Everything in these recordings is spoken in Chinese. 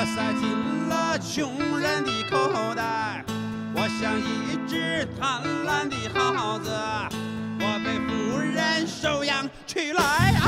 我塞进了穷人的口袋我像一只贪婪的耗子我被富人收养起来。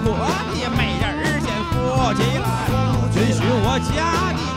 我的美人儿先富起来，允许我家里。